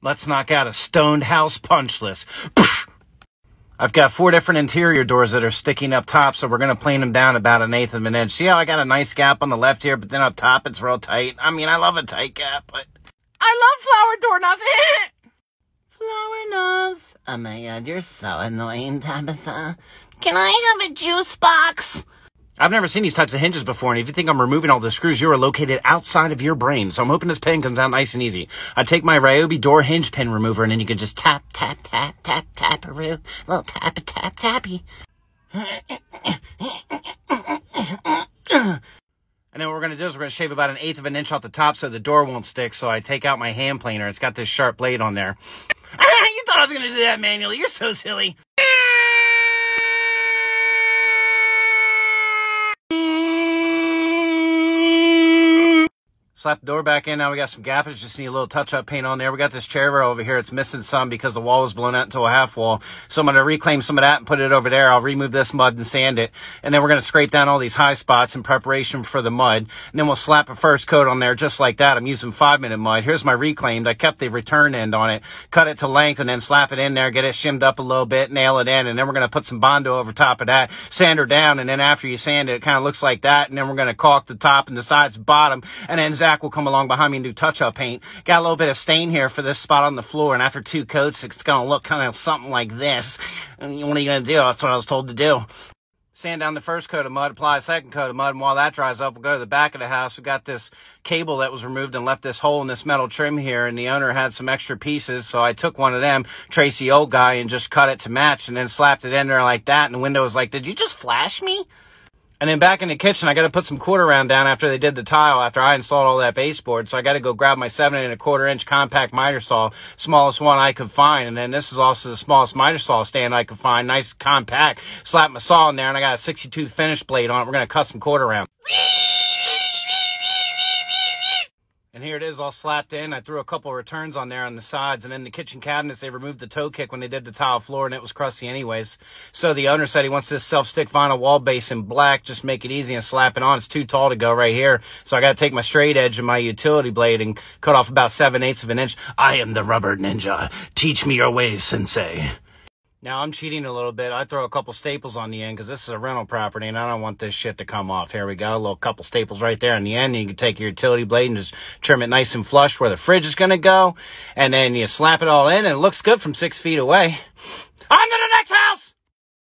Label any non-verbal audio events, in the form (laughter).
Let's knock out a stoned house punch list. I've got four different interior doors that are sticking up top, so we're going to plane them down about an eighth of an inch. See how I got a nice gap on the left here, but then up top it's real tight? I mean, I love a tight gap, but I love flower doorknobs. (laughs) flower knobs. Oh my god, you're so annoying, Tabitha. Can I have a juice box? I've never seen these types of hinges before, and if you think I'm removing all the screws, you are located outside of your brain. So I'm hoping this pin comes out nice and easy. I take my Ryobi door hinge pin remover, and then you can just tap, tap, tap, tap, tap, a little tap, tap, tappy. And then what we're going to do is we're going to shave about an eighth of an inch off the top so the door won't stick. So I take out my hand planer. It's got this sharp blade on there. (laughs) you thought I was going to do that manually. You're so silly. Slap the door back in. Now we got some gappage. Just need a little touch-up paint on there. We got this chair rail over here. It's missing some because the wall was blown out into a half wall. So I'm going to reclaim some of that and put it over there. I'll remove this mud and sand it. And then we're going to scrape down all these high spots in preparation for the mud. And then we'll slap a first coat on there just like that. I'm using five-minute mud. Here's my reclaimed. I kept the return end on it. Cut it to length and then slap it in there. Get it shimmed up a little bit. Nail it in. And then we're going to put some Bondo over top of that. Sand her down. And then after you sand it, it kind of looks like that. And then we're going to caulk the top and the sides bottom. And then Zach will come along behind me and do touch-up paint. Got a little bit of stain here for this spot on the floor, and after two coats, it's going to look kind of something like this. And what are you going to do? That's what I was told to do. Sand down the first coat of mud, apply a second coat of mud, and while that dries up, we'll go to the back of the house. We've got this cable that was removed and left this hole in this metal trim here, and the owner had some extra pieces, so I took one of them, Tracy old guy, and just cut it to match, and then slapped it in there like that, and the window was like, did you just flash me? And then back in the kitchen, I got to put some quarter round down after they did the tile, after I installed all that baseboard. So I got to go grab my seven and a quarter inch compact miter saw, smallest one I could find. And then this is also the smallest miter saw stand I could find, nice compact. Slap my saw in there, and I got a 62 finish blade on it. We're going to cut some quarter round. And here it is all slapped in. I threw a couple returns on there on the sides. And in the kitchen cabinets, they removed the toe kick when they did the tile floor and it was crusty anyways. So the owner said he wants this self-stick vinyl wall base in black. Just make it easy and slap it on. It's too tall to go right here. So I got to take my straight edge of my utility blade and cut off about seven eighths of an inch. I am the rubber ninja. Teach me your ways, sensei. Now I'm cheating a little bit. I throw a couple staples on the end because this is a rental property and I don't want this shit to come off. Here we go. A little couple staples right there in the end. And you can take your utility blade and just trim it nice and flush where the fridge is going to go. And then you slap it all in and it looks good from six feet away. On to the next house!